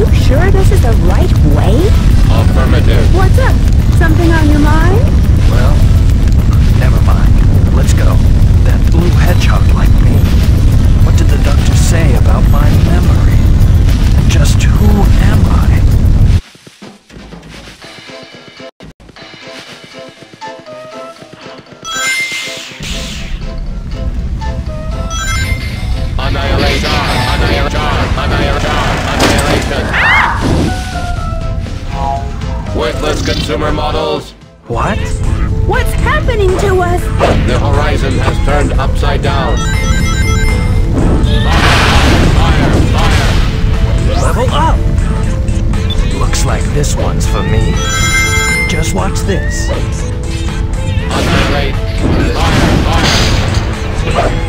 you sure this is the right way? Affirmative. What's up? Something on your mind? Well, never mind. Let's go. That blue hedgehog like me. What did the doctor say about my memory? And just who am consumer models. What? What's happening to us? The horizon has turned upside down. Fire! Fire! Level up! Looks like this one's for me. Just watch this. Annihilate! Fire! Fire!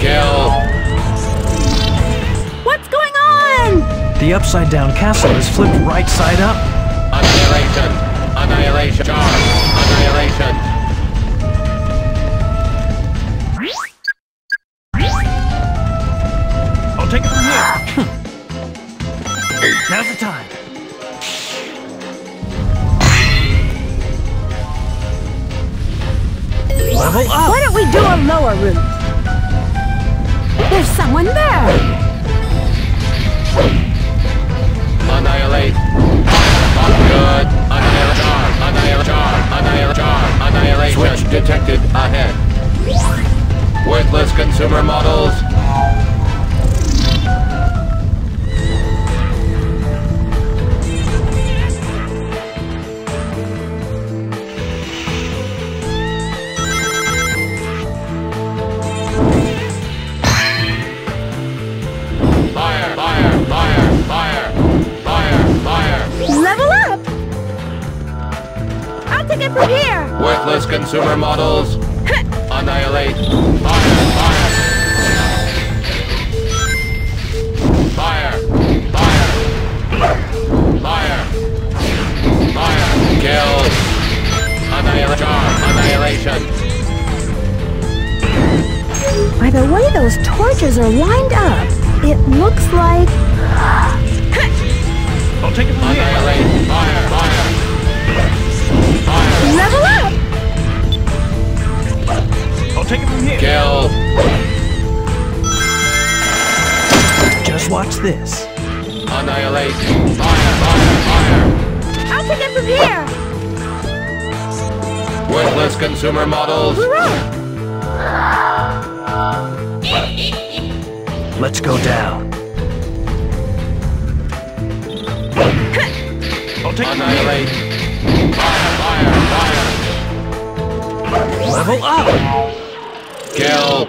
Kill! What's going on? The upside down castle is flipped right side up. Annihilation! Annihilation! Charge! Annihilation! I'll take it from here. Now's the time. Level up! Why don't we do a lower route? There's someone there. Annihilate! Not Good! Annihilation! Detected ahead. Worthless consumer models. Consumer models. Annihilate. Fire! Fire! Fire! Fire! Fire! Fire! Kill! Annihilation! Annihilation! By the way those torches are lined up, it looks like... I'll take it from here. Annihilate! Fire! Fire! Fire! Level I'll take it from here. Kill! Just watch this. Annihilate! Fire! Fire! Fire! I'll take it from here. Worthless consumer models. Hurrah. Let's go down. I'll take it from here. Annihilate! Fire! Fire! Fire! Level up! Kill!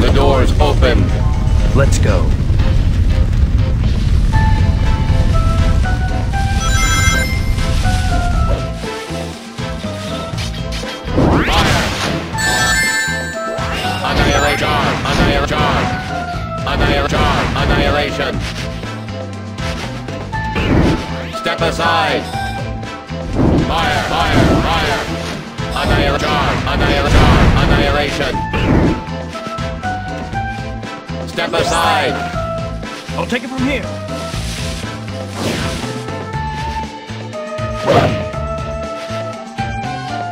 The doors open. Let's go. Fire. Annihilation! Annihilation! Annihilation! Annihilation! Step aside! Fire! Fire! Fire! Annihilation! Annihilation! Annihilation! Step aside! I'll take it from here.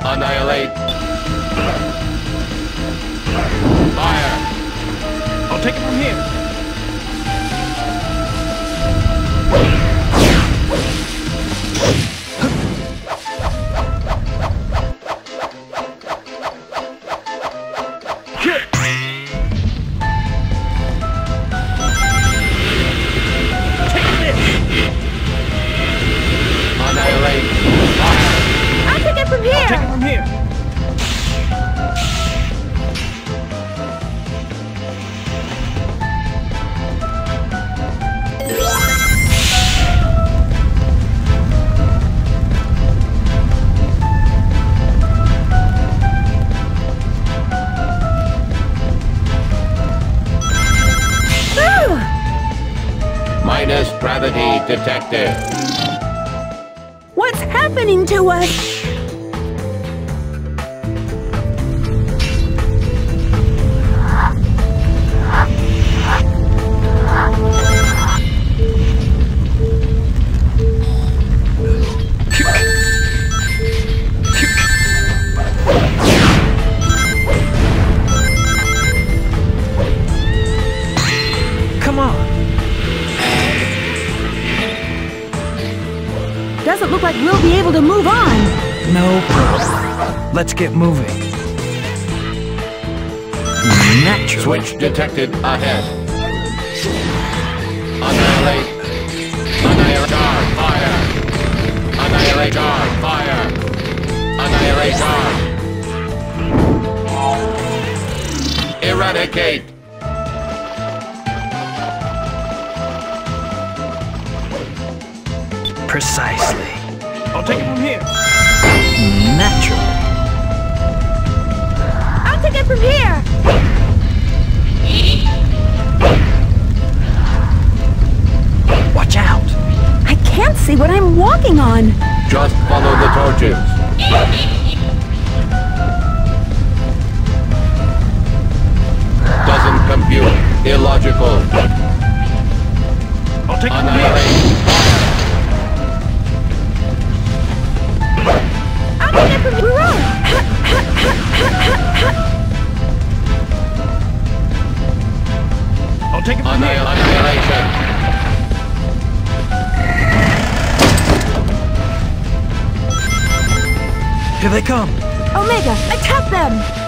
Annihilate! Fire! I'll take it from here.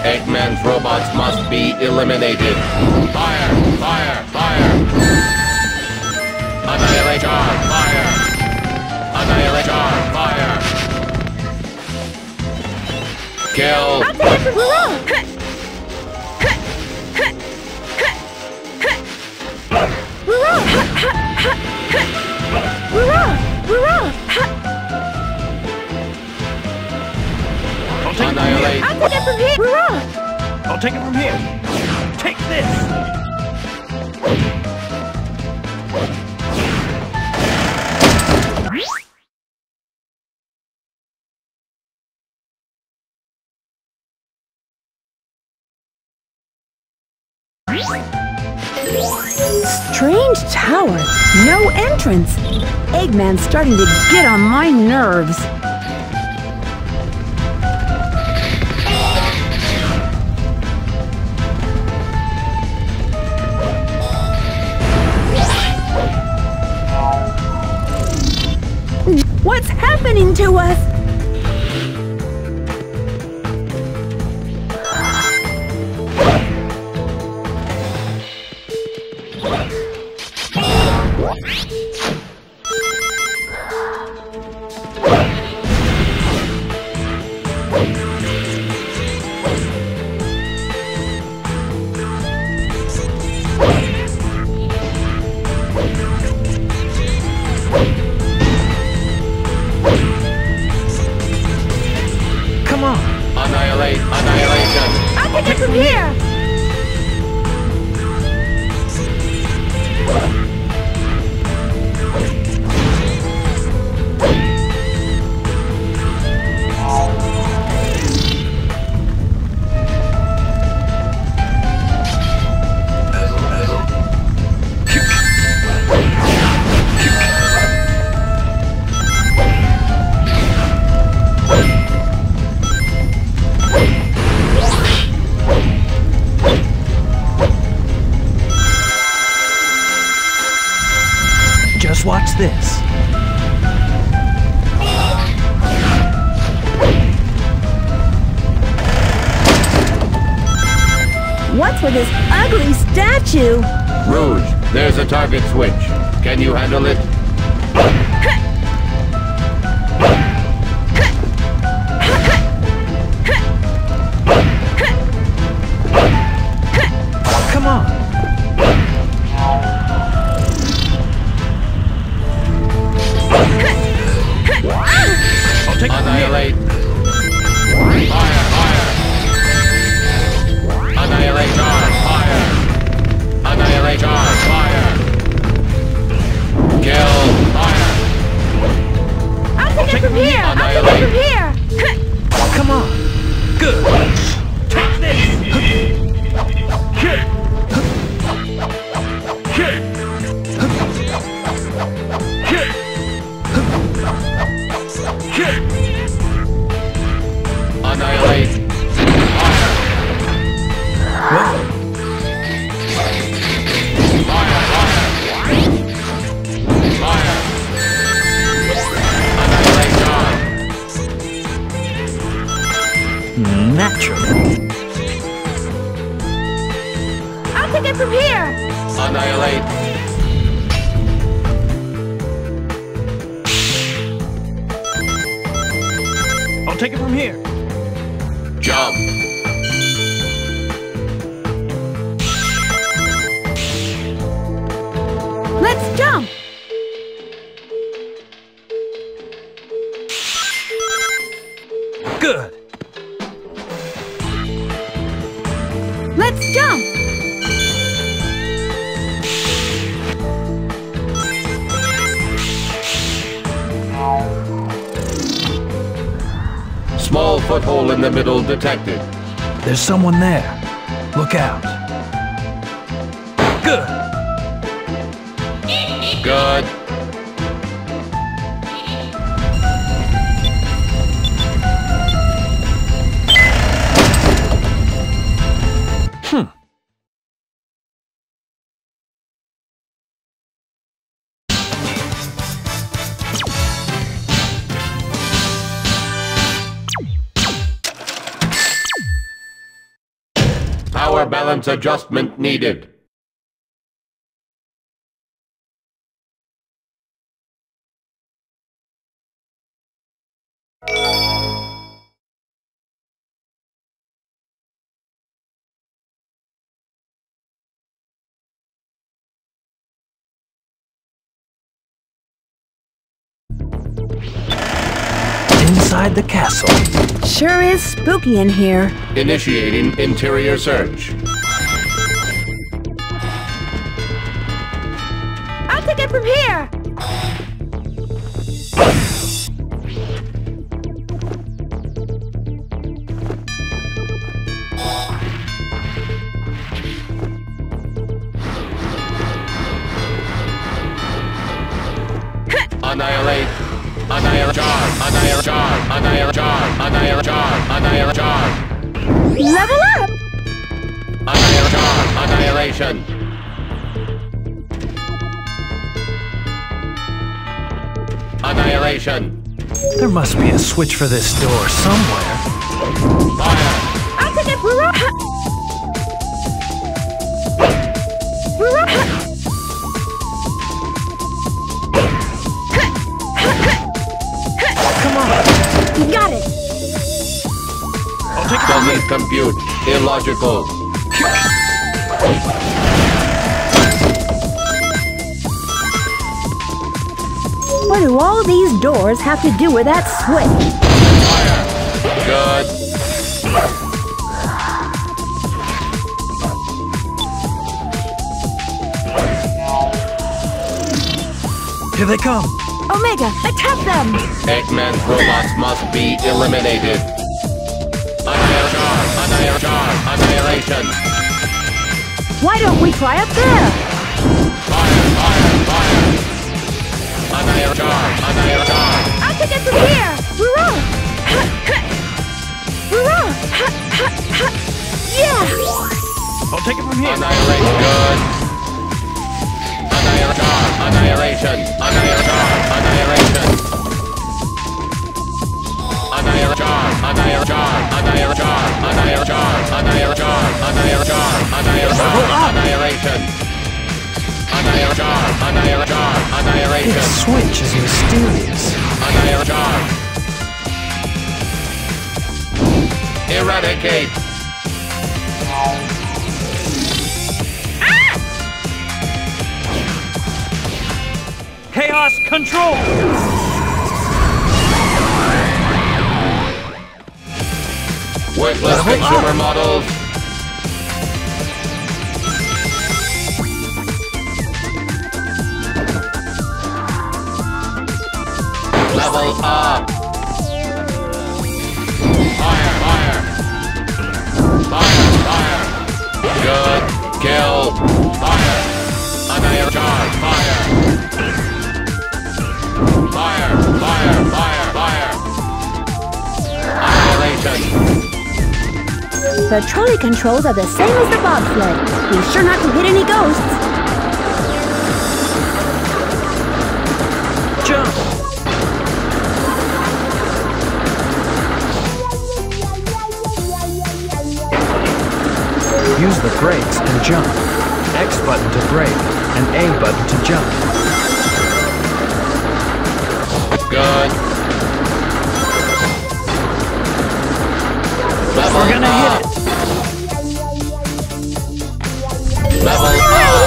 Eggman's robots must be eliminated. Fire! Fire! Fire! Annihilator! Fire! Annihilator! Fire! Kill! I'll take it from here! Hurrah! I'll take it from here! Take this! Strange tower, no entrance. Eggman's starting to get on my nerves. into us. future. Detected. There's someone there. Look out. Power balance adjustment needed. Inside the castle. Sure is spooky in here. Initiating interior search. From here! Annihilation. There must be a switch for this door somewhere. Fire. I'll take it for a... Come on. You got it! I'll take it from. Doesn't compute. Illogical. What do all these doors have to do with that switch? Fire. Good. Here they come. Omega, attack them! Eggman's robots must be eliminated. Annihilate charge. Annihilation. Why don't we try up there? I'll take it from here! Yeah! I'll take it from here. Annihilate. Good. Annihilation. Annihilation. Charge. Annihilation. Annihilate charge. Annihilate charge. Annihilation. This switch is mysterious. Eradicate. Chaos control. Worthless consumer models. Level up. Fire, fire. Fire, fire. Good. Kill. Fire. Annihilate charge. Fire. Fire, fire, fire, fire. Annihilation. The trolley controls are the same as the bobsled. Be sure not to hit any ghosts. Brakes and jump. X button to brake, and A button to jump. Good. Level We're gonna up. hit it. Level up.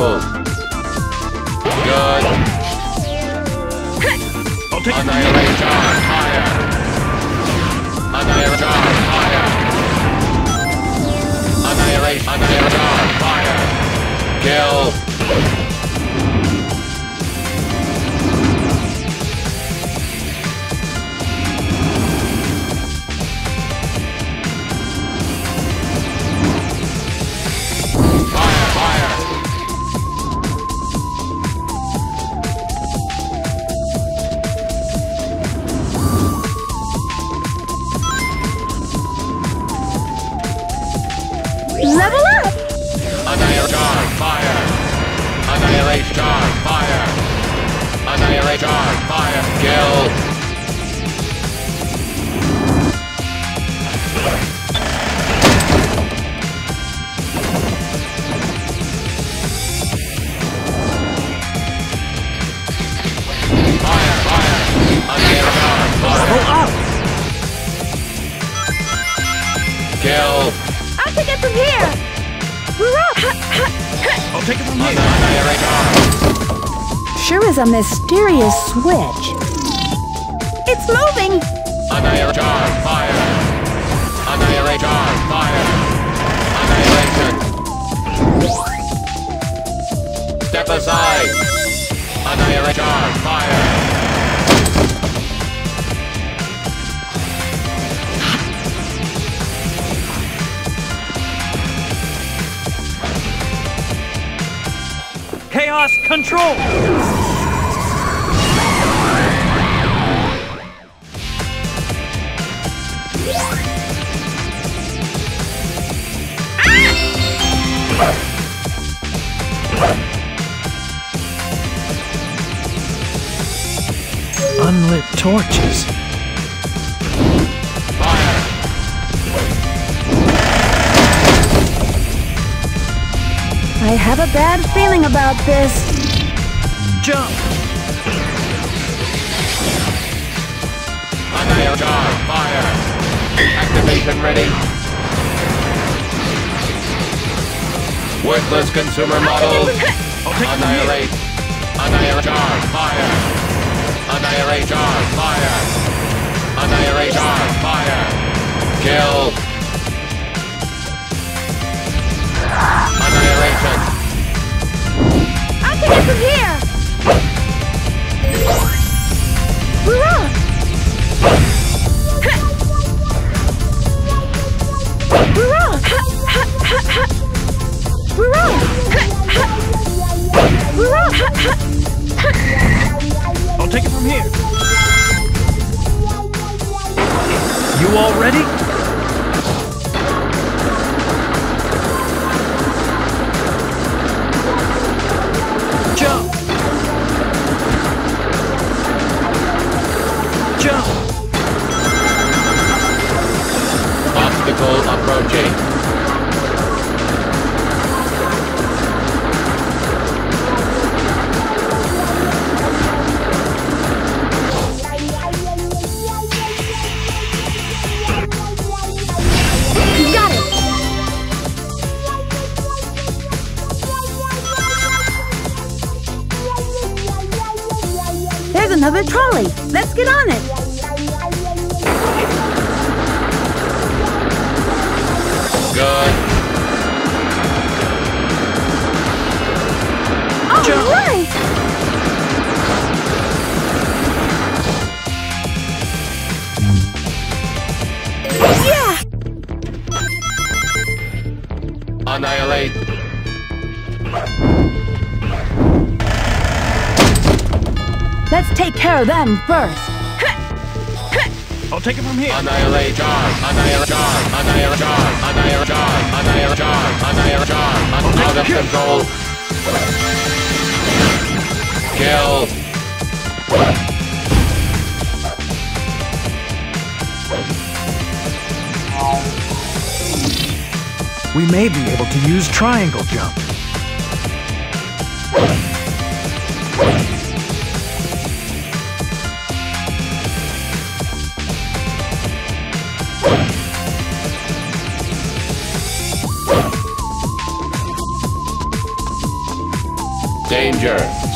Illogical. Mysterious switch. It's moving! Annihilation. Fire. Annihilation. Fire. Annihilation. Step aside. Annihilation. Fire. Chaos control! Torches. I have a bad feeling about this. Jump! Annihilation. Fire. Activation ready. Worthless consumer models. I'll take it from here. Annihilate. Annihilation. Fire. Annihilation. Fire. Annihilation. Fire. Kill. Annihilation. I'll take it from here! Ha, ha, ha, ha. Hurrah! take it from here. You all ready? Jump! Jump! Obstacle approaching. Take care of them first. I'll take it from here. Annihilate. Charge. Annihilate. Charge. Annihilate. Charge. Annihilate. Charge. Annihilate. Charge. Annihilate. Charge. Out of control. Kill. We may be able to use triangle jump.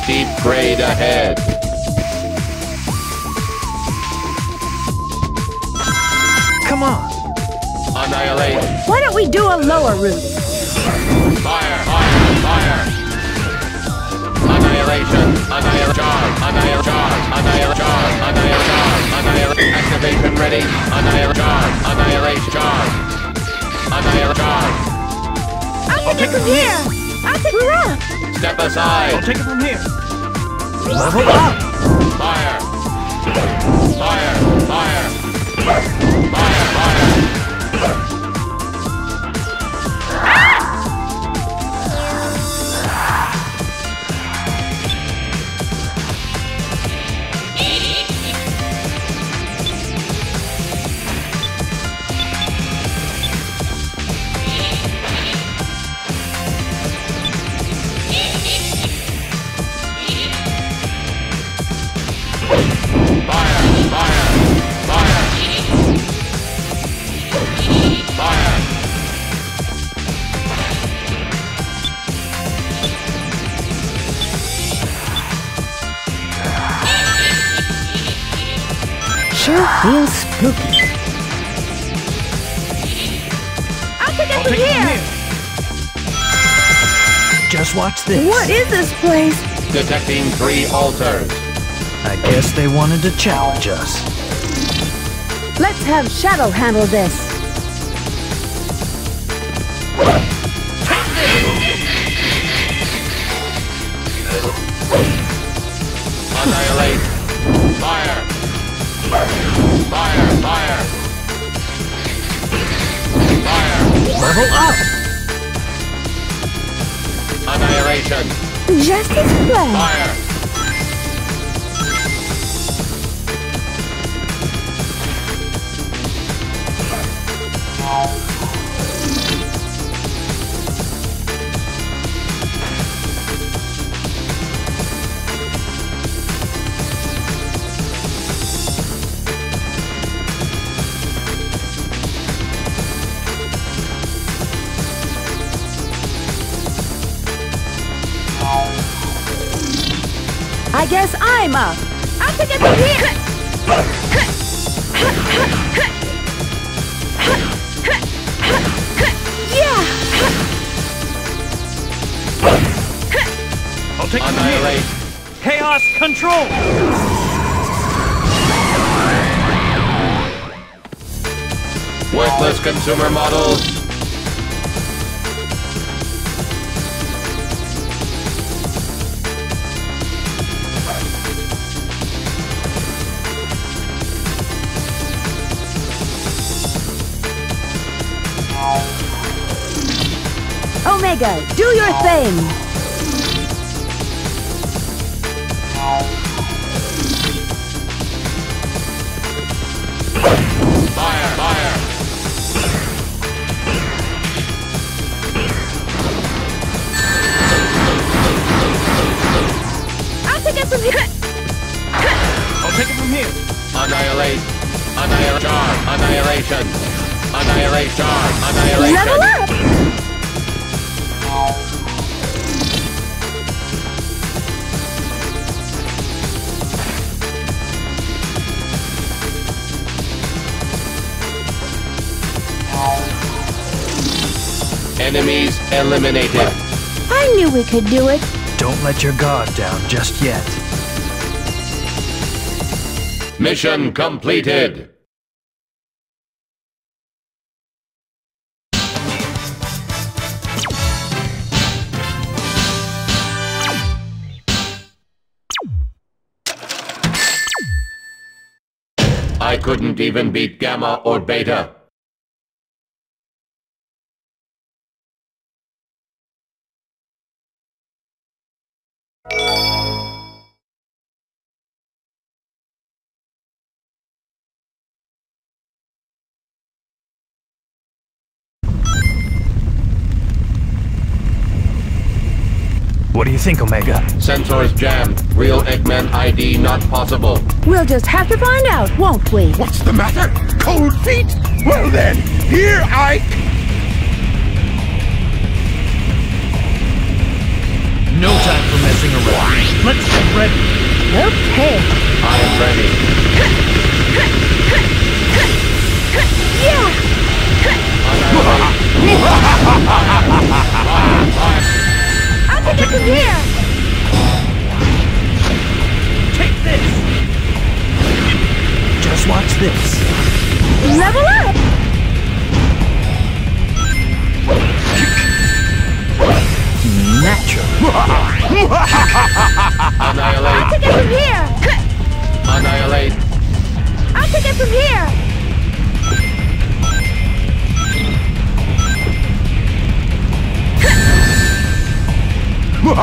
deep parade ahead. Come on. Annihilate. Why don't we do a lower route? Fire, fire, fire. Annihilation, annihilation, annihilation, annihilation, annihilation, annihilation, activation ready, annihilation, annihilation, annihilation. I'll take it from here. I'll take it up. Step I'll take it from here. Level up. Fire. Fire. Fire. Fire. Fire. Sure feels spooky. I'll take it I'll from take it from here. here. Just watch this. What is this place? Detecting three altars. I guess they wanted to challenge us. Let's have Shadow handle this. Justice Flash. I guess I'm up. I'll take it from here. Yeah. I'll take it from Annihilate. here. Chaos control. Worthless consumer models. Omega, do your thing. Fire. Fire. I'll take it from here. I'll take it from here. Annihilate. Annihilate. Charge. Annihilation. Annihilation. Level up. Enemies eliminated. I knew we could do it. Don't let your guard down just yet. Mission completed. I couldn't even beat Gamma or Beta. What do you think, Omega? Sensors jammed. Real Eggman ID not possible. We'll just have to find out, won't we? What's the matter? Cold feet? Well then, here I... No time for messing around. Let's get ready. Okay. I am ready. Yeah! I'll take it from here! Take this! Just watch this. Level up! Annihilate. Take it from here! Annihilate. I'll take it from here! I'll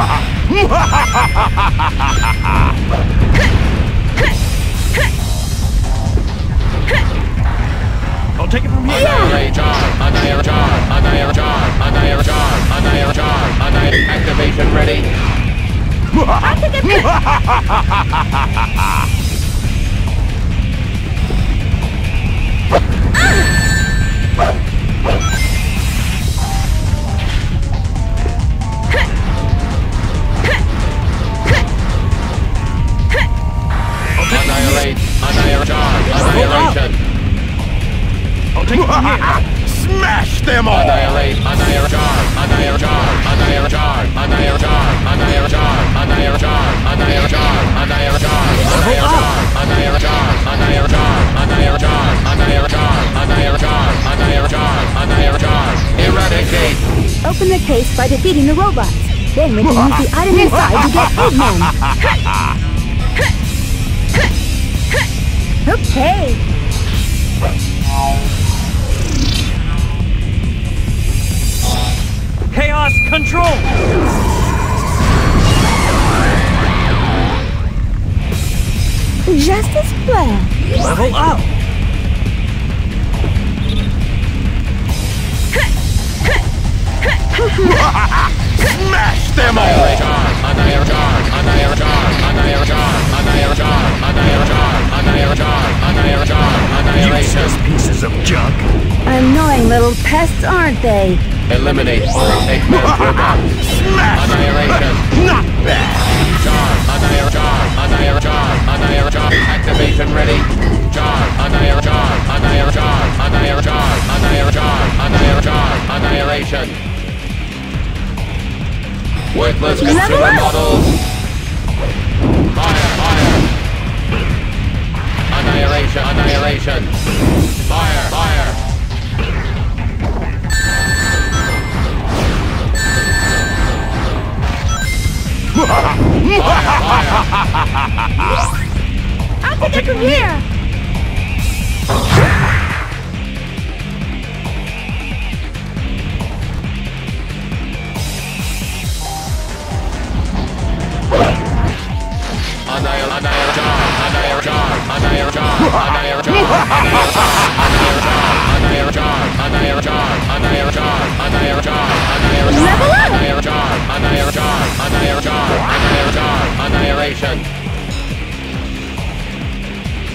take it from here. Annihilator charge, annihilator charge, annihilator charge, annihilator charge, annihilator charge, annihilator activation ready. I'll take it. ah! Annihilation. I'll take it here! Smash them all! Annihilate. Open the case by defeating the robots. Then we can use the item inside to get Eggman. Okay. Chaos control! Just as planned. Level up! Smash them all! Annihilate charm. Annihilate charm. Annihilate charm. Annihilate charm. Annihilate charm. Annihilate charm. Annihilate charm. Useless pieces of junk. Annoying little pests, aren't they? Eliminate all Eggman's robots. Smash! Annihilation. Not bad. Charge. Annihilation. Charge. Annihilation. Charge. Annihilation. Charge. Activation ready. Charge. Annihilation. Charge. Annihilation. Charge. Annihilation. Charge. Annihilation. Charge. Annihilation. Charge. Annihilation. Worthless consumer models. Fire. Fire. Annihilation! Annihilation! Fire! Fire! fire, fire. I'll take it from here!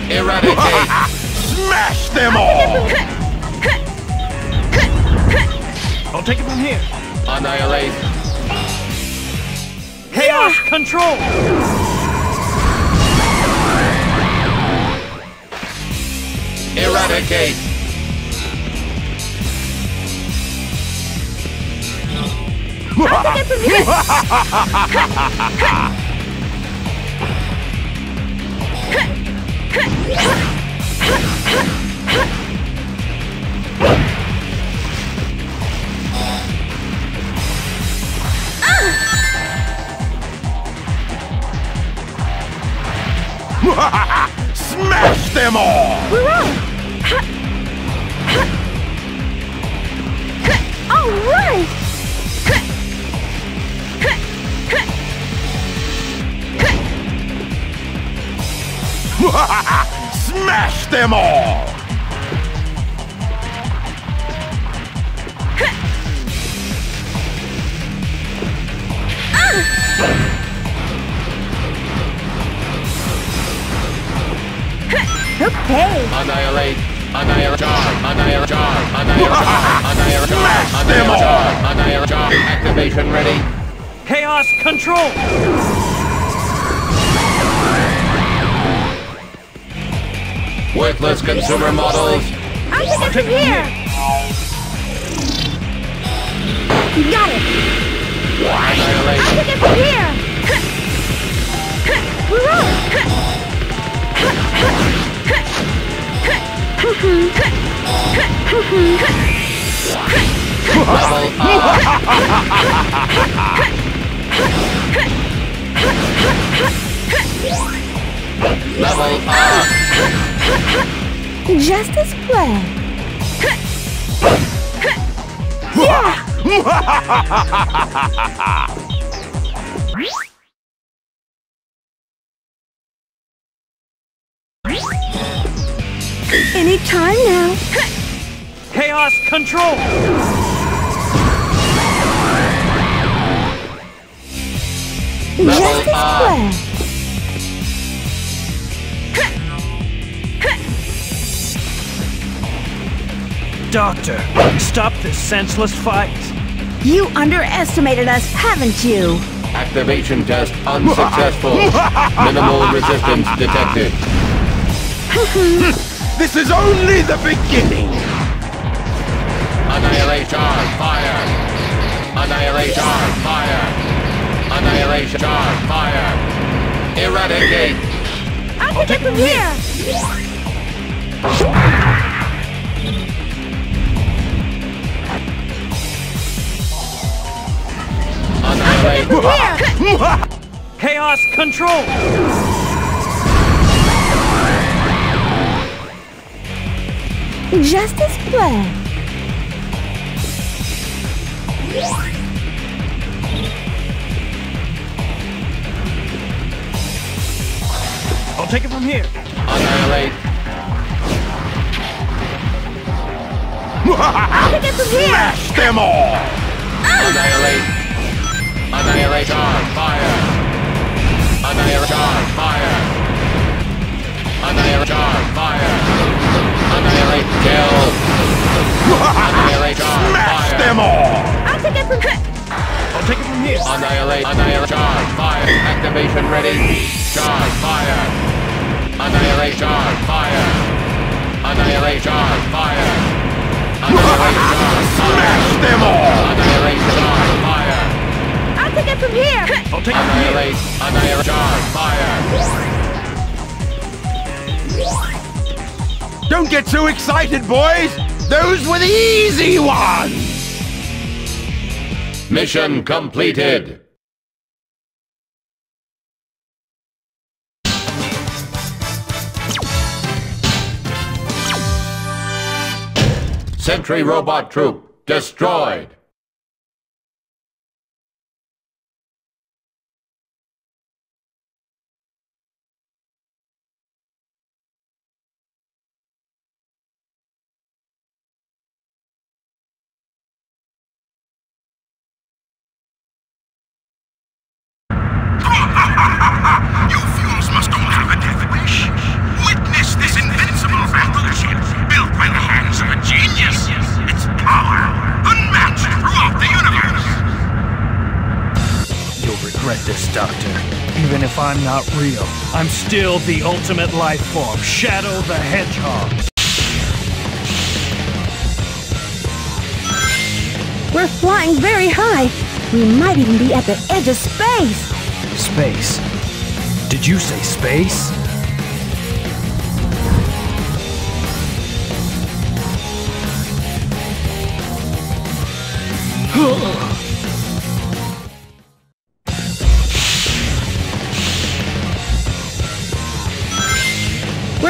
Eradicate. Smash them all! I'll take it from here! Annihilate. Chaos control! Eradicate! I Smash them all! Smash them all! Okay. Annihilate. Annihilate. Charge. Annihilate. Charge. Annihilate. Annihilate. Charge. Smash them Annihilate. all! Annihilate. Charge. Activation ready. Chaos control! Worthless consumer models. Take it from here! You got it! Annihilate. take it from here! Level up. Level up. Justice play. Anytime now. Chaos control! Justice up. play. Doctor, stop this senseless fight! You underestimated us, haven't you? Activation test unsuccessful. Minimal resistance detected. This is only the beginning! Annihilation. Fire. Annihilation. Fire. Annihilation. Fire. Eradicate. I'll take it from here! Annihilate. Here! Chaos control! Justice play. I'll take it from here! Annihilate. I'll take it from here! Smash them all! Annihilate. Annihilation. Fire. Annihilation. Fire. Annihilation. Fire. Annihilate. Kill. Annihilation. Smash Fire. them all! I'll take it from here! I'll take it from here! Annihilate. Annihilate. Charge. Fire. Activation ready. Charge. Fire. Annihilate. Charge. Fire. Annihilate. Charge. Fire. Annihilate. Charge. Fire. Smash them all! Annihilate. Charge. Fire. I'll take it from here! I'll take it from here! Annihilate. Annihilate. Charge. Fire. Don't get too excited, boys! Those were the easy ones! Mission completed. Sentry robot troop destroyed. Still the ultimate life form, Shadow the Hedgehog. We're flying very high. We might even be at the edge of space. Space. Did you say space?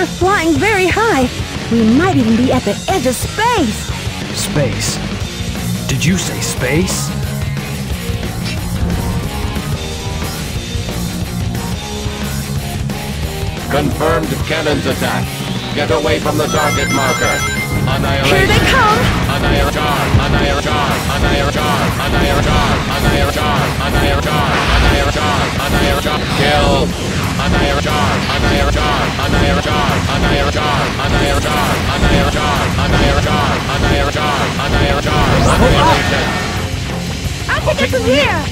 We're flying very high. We might even be at the edge of space. Space. Did you say space? Confirmed cannons attack. Get away from the target marker. Annihilation. Here they come. Annihilate charge. Annihilate charge. Annihilate charge. Annihilate charge. Annihilate charge. Annihilate charge. Annihilate charge. Annihilate charge. Kill. Charge. Charge. Charge. Charge. Charge. Charge. Charge. Charge. Charge. Annihilation. I'll take it from here.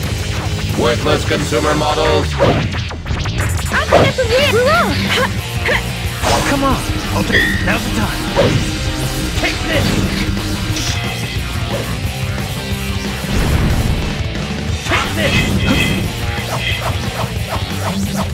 Worthless consumer models. I'll take it from here. Come on. Okay, now's the time. Take this! Take this!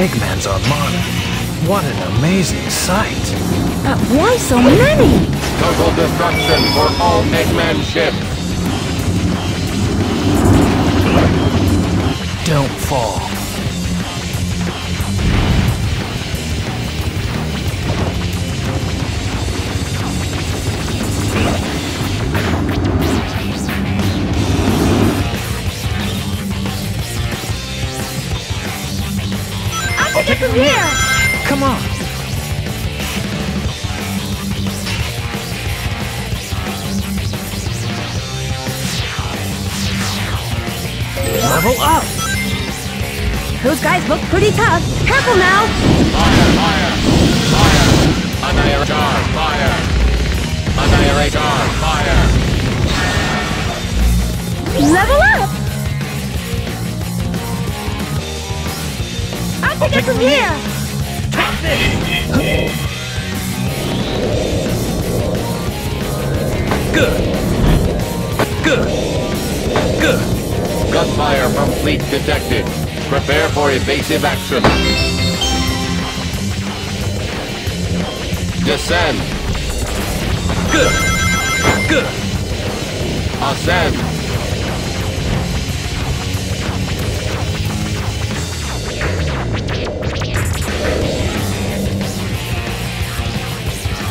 Kill. On. Eggman's Armada. What an amazing sight. But why so many? Total destruction for all Eggman ships. Don't fall. Those guys look pretty tough. Careful now. Fire, fire, fire. Annihilate charge, fire. Annihilate charge, fire. Level up. I'll take it from here. Take this! Good. Good. Good. Gunfire from fleet detected. Prepare for evasive action. Descend. Good. Good. Ascend.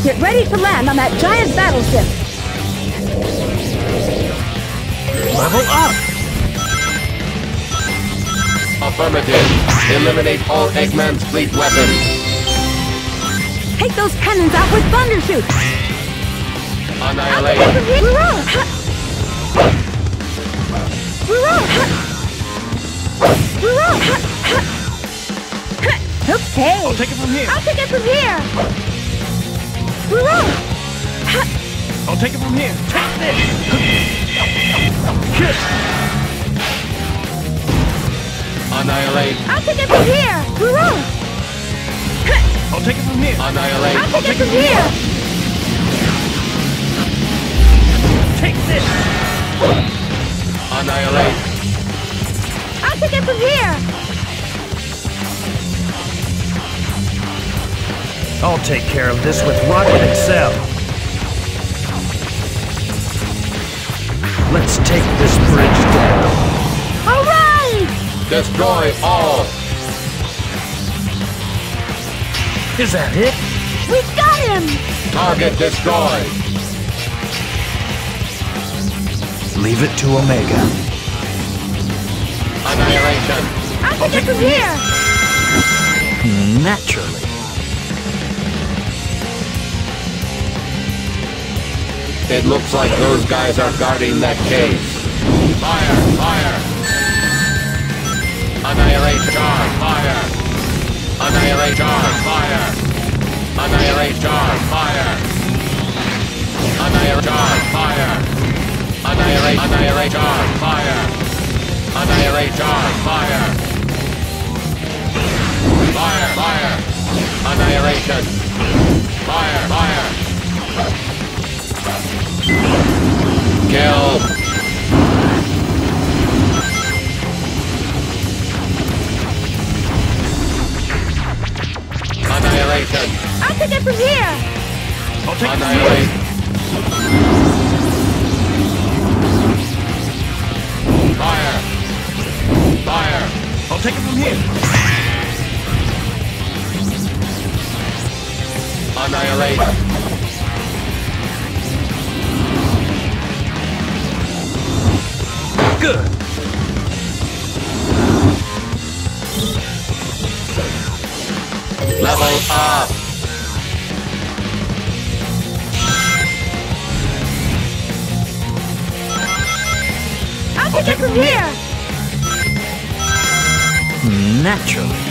Get ready to land on that giant battleship. Level up. Affirmative. Eliminate all Eggman's fleet weapons. Take those cannons out with thunder shoots. I'll take it Annihilate. Okay. I'll take it from here! I'll take it from here. Hurrah! I'll take it from here! Take this! Annihilate. I'll take it from here. Hurrah! I'll take it from here! Annihilate. I'll take it from here. Take this! Annihilate. I'll take it from here. I'll take care of this with Rocket Accel. Let's take this bridge down. All right! Destroy all. Is that it? We've got him! Target destroyed. Leave it to Omega. Annihilation. I'll take it from here. Naturally. It looks like those guys are guarding that case. Fire. fire. Annihilate charge, fire. Annihilate charge, fire. Annihilate charge, fire. Annihilate, annihilate charge, fire. Annihilate charge, fire. Fire, fire. Annihilation. Fire, fire. Kill. Annihilation. I'll take it from here! I'll take it from here. Fire. Fire. I'll take it from here. Annihilate. Good. Up. I'll take it from here! Naturally.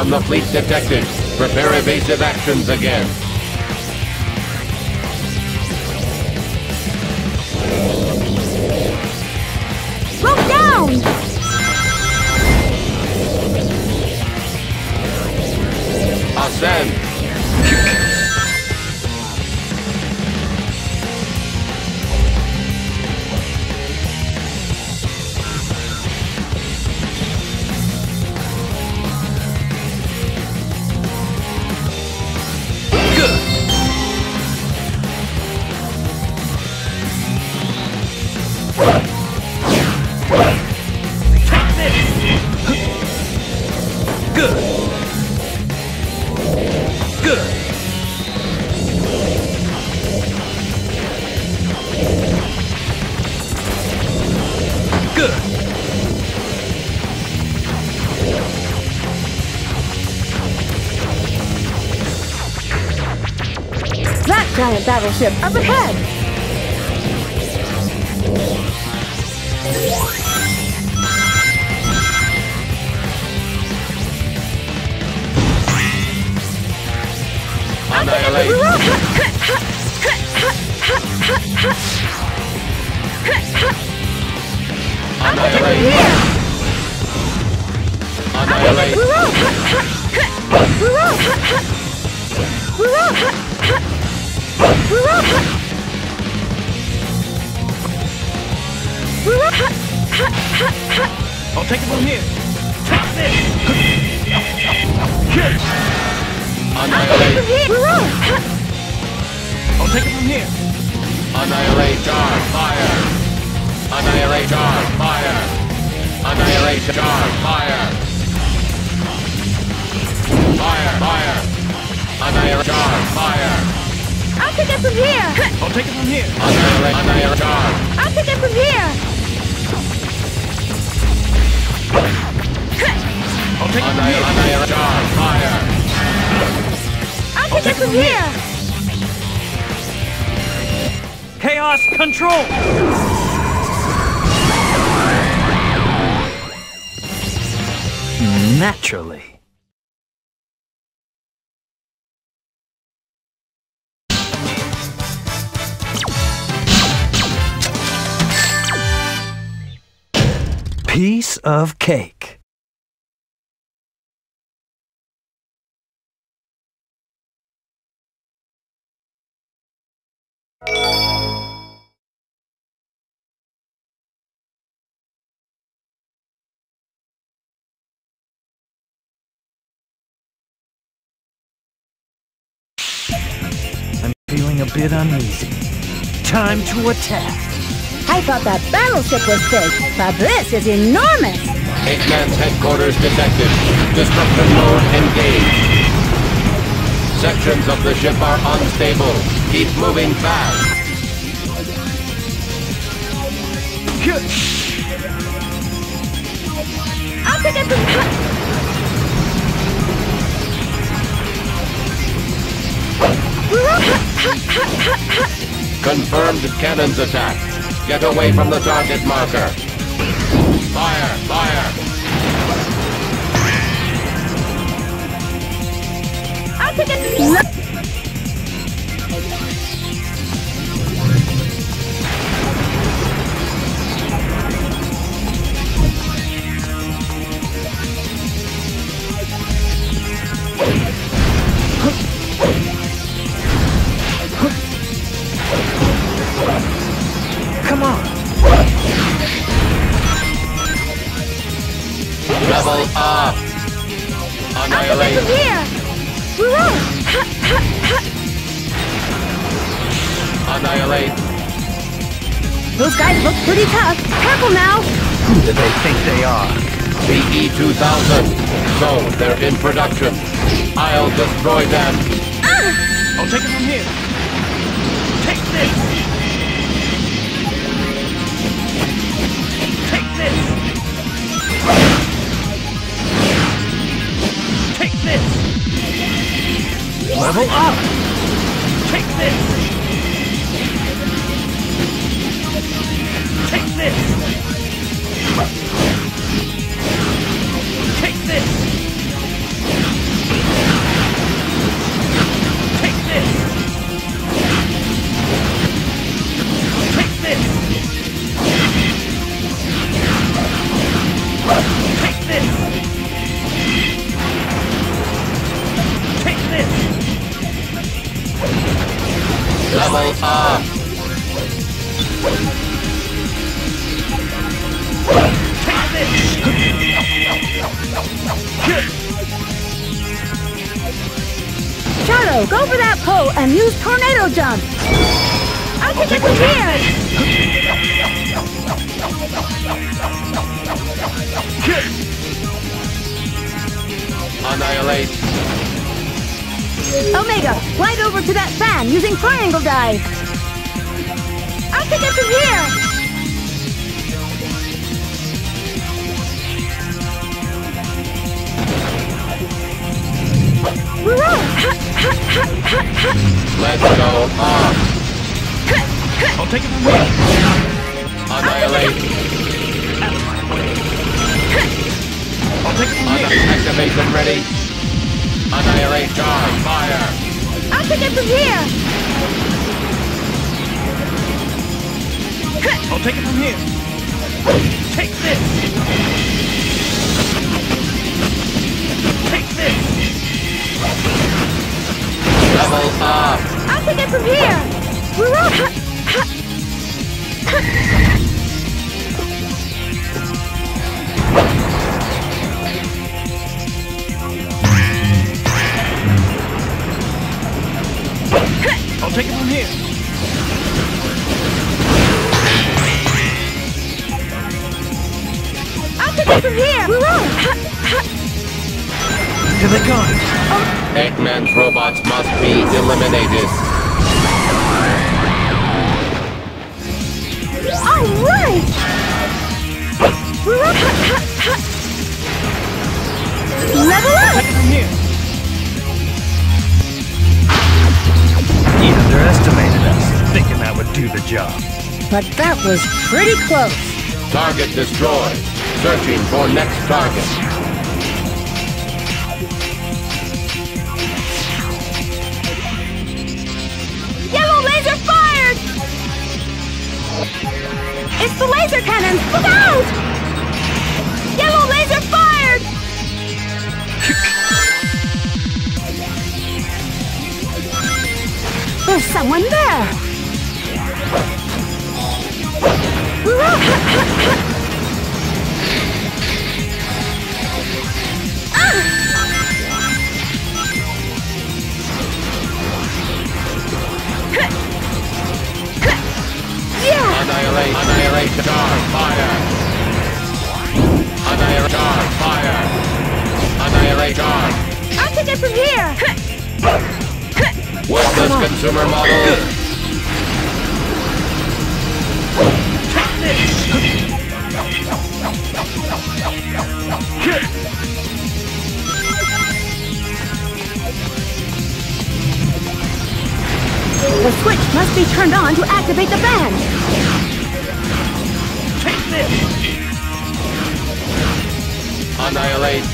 From the fleet detected. Prepare evasive actions again. Slow down! Ascend. That battleship up ahead! Chaos control. Naturally. Piece of cake. I'm feeling a bit uneasy. Time to attack. I thought that battleship was big, but this is enormous! Eggman's headquarters detected. Destruction mode engaged. Sections of the ship are unstable. Keep moving fast. I'll take it from Confirmed cannons attack. Get away from the target marker. Fire! Fire! I'll take it. Level up! I'll take it Annihilate! from here. Woo-hoo. Annihilate! Those guys look pretty tough. Careful now. Who do they think they are? E-2000! So, they're in production. I'll destroy them! Ah! I'll take it from here. Take this. Level up! Take this. Take this. Level up! Shadow, go for that pole and use tornado jump. I'll take it from here. Annihilate! Omega, glide over to that fan using triangle dive. I'll take it from here. Woo-hoo. Let's go up! I'll take it from here. Annihilate! I'll take it from Anni- here. activation ready! Annihilate charge! Fire! I'll take it from here. I'll take it from here. Take this. Take this. Level up! I'll take it from here. Woo-hoo. I'll robots must be eliminated. All right. Level up. Take it from here. You underestimated us, thinking that would do the job. But that was pretty close. Target destroyed. Searching for next target. Laser cannons! Look out! Yellow laser fired! There's someone there! Annihilate! Annihilate! Fire! Annihilate Annihilate charge. I'll take it from here! Worthless consumer models. The switch must be turned on to activate the fan! Take this! Annihilate.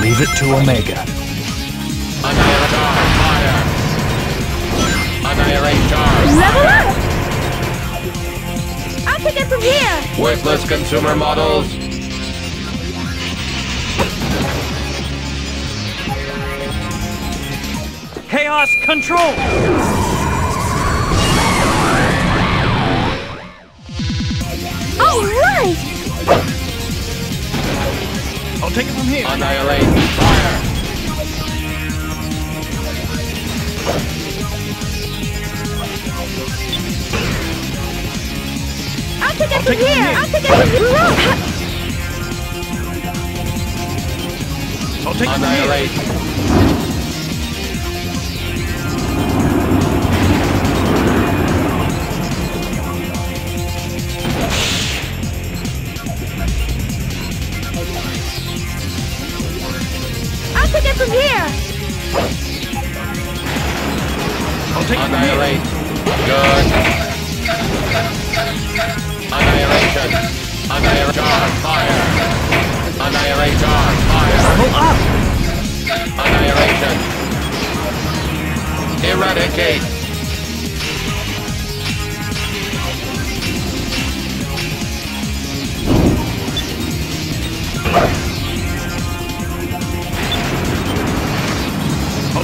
Leave it to Omega. Annihilate charge. Fire. Annihilate charge. Level up! I'll take it from here! Worthless consumer models. Chaos control! Alright! I'll take it from here. Annihilate. Fire. I'll take it from take it from here! here. I'll take it from here! I'll take it from here. Annihilate. I'll take it from here. Annihilate. Good. Annihilation. Annihilate charge. Fire. Annihilate charge. Fire. Level up! Annihilation. Eradicate. I'll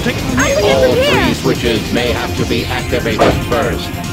take it I'll take All three switches may have to be activated first.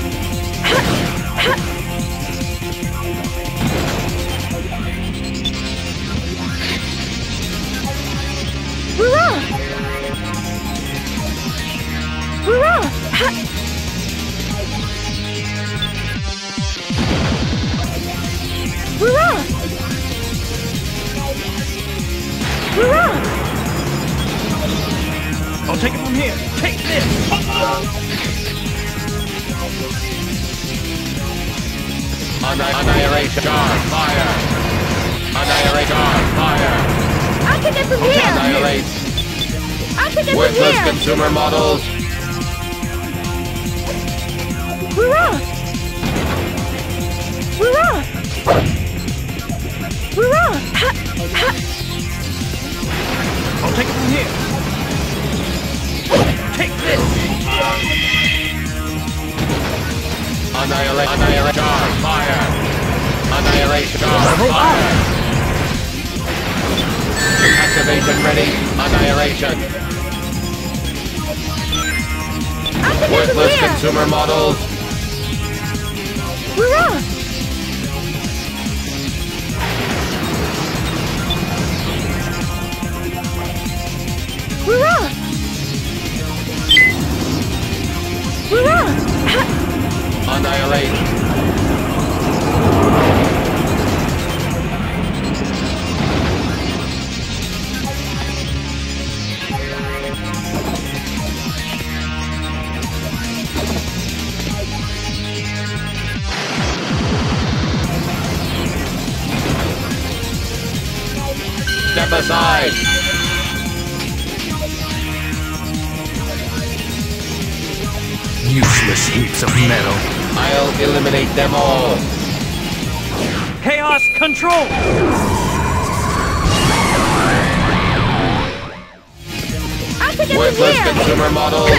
Worthless here! consumer models.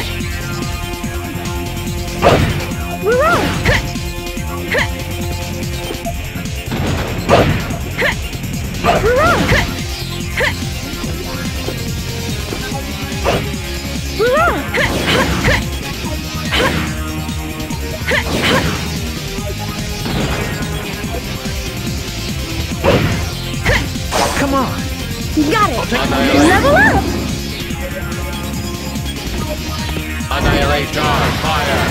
Hurrah! Ha! Ha! Hurrah! Ha! Ha! Hurrah! Ha! Ha! Ha! Ha! Ha! Come on! Got it! take it from here. Level up! Annihilate charge. Fire.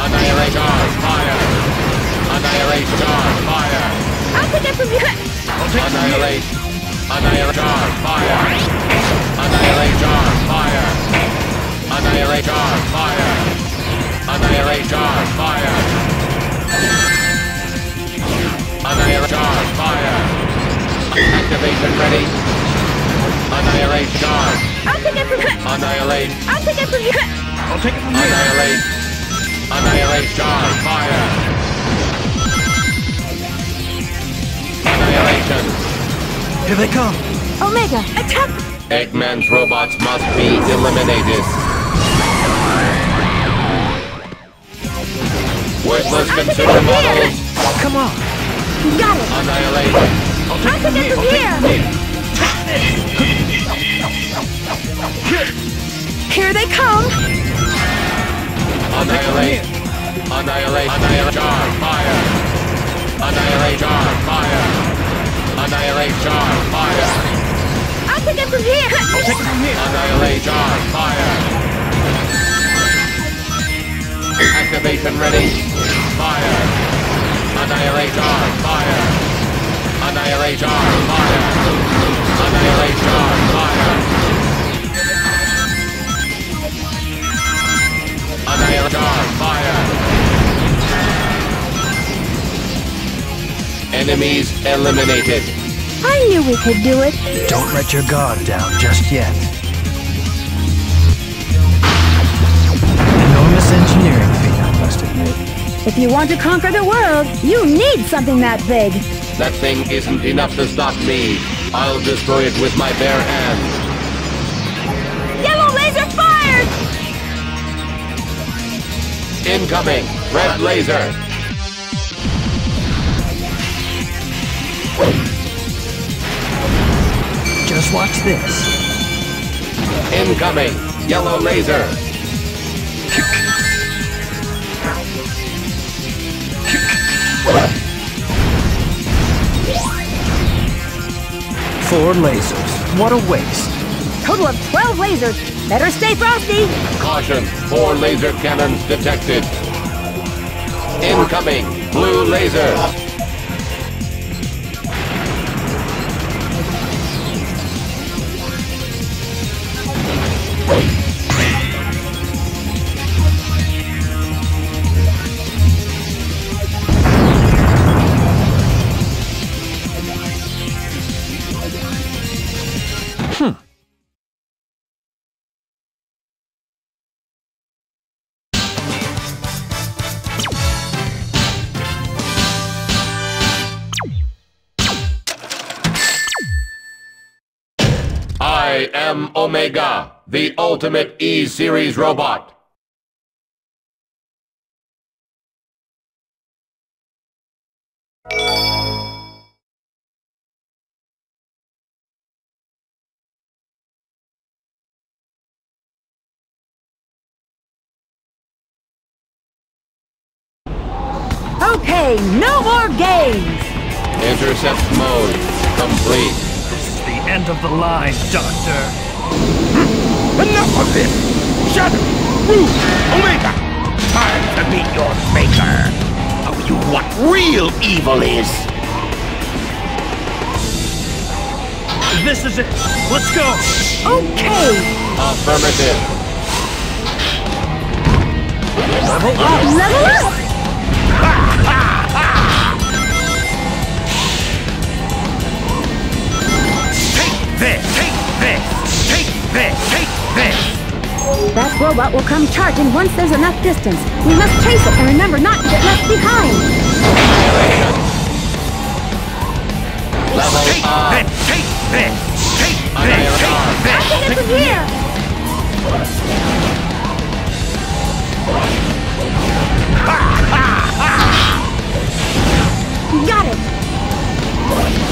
Annihilation, fire. Annihilation, fire. I'll take it from here. Annihilate. Annihilation, fire. Annihilation, fire. Annihilation, fire. Annihilation, fire. Annihilation, fire. Activation ready. Annihilation. I'll take it from here. Annihilate. I'll take it from here. I'll take it from here. Annihilate. Annihilate Annihilation, fire. Annihilation. Here they come. Omega, attack! Eggman's robots must be eliminated. Worthless consumer models. Come on. Got it! Annihilate. I'll take it from here! Here they come! Annihilate. Annihilate. Annihilation. Fire. Annihilation. Fire. Annihilation. Fire. I'll take it from here! I'll take it from here. Annihilation. Fire. Activation ready. Fire. Annihilation. Fire. Annihilation. Fire. Annihilation. Fire. Enemies eliminated. I knew we could do it! Don't let your guard down just yet. Enormous engineering feat, I must admit. If you want to conquer the world, you need something that big! That thing isn't enough to stop me. I'll destroy it with my bare hands. Yellow laser fired! Incoming! Red laser! Just watch this. Incoming! Yellow laser! Four lasers. What a waste. Total of 12 lasers! Better stay frosty! Caution! Four laser cannons detected. Incoming! Blue laser! I am Omega, the ultimate E-Series robot. Okay, no more games! Intercept mode complete. This is the end of the line, Doctor. Enough of this! Shadow! Rouge! Omega! Time to meet your maker! Show you what real evil is! This is it. Let's go. Okay! Affirmative. Level up. Level up! Take this! Take this! Take this! Take this! That robot will come charging once there's enough distance. We must chase it and remember not to get left behind. Level Take up. this! Take this! Take this! Take this! Take it from here! Got it!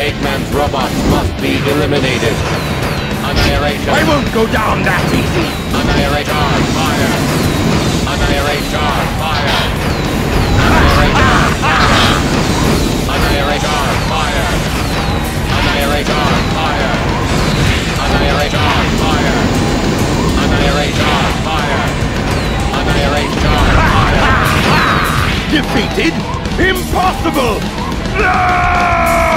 Eggman's robots must be eliminated! Annihilation! I won't go down that easy! Annihilate fire! Annihilate fire! Annihilate fire! Annihilate fire! Annihilate fire! Annihilate fire! Annihilate fire! Annihilate fire! Defeated? Impossible! No!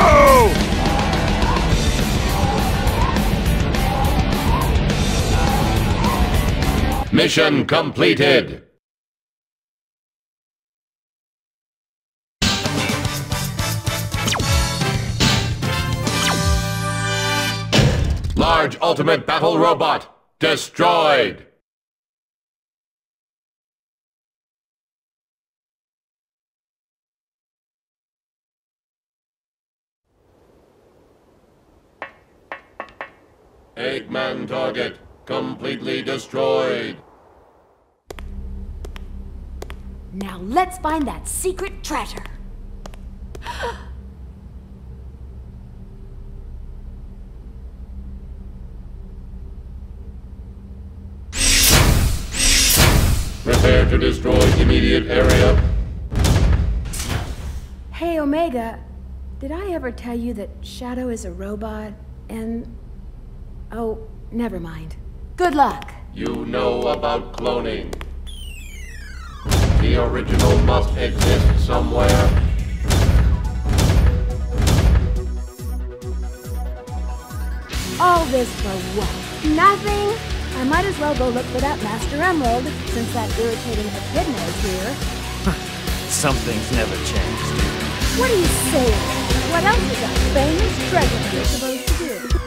Mission completed! Large Ultimate Battle Robot destroyed! Eggman target completely destroyed. Now let's find that secret treasure. Prepare to destroy immediate area. Hey, Omega. Did I ever tell you that Shadow is a robot and. Oh, never mind. Good luck. You know about cloning. The original must exist somewhere. All this for what? Nothing? I might as well go look for that Master Emerald, since that irritating echidna is here. Some things never change. What are you saying? What else is a famous treasure hunter supposed to do?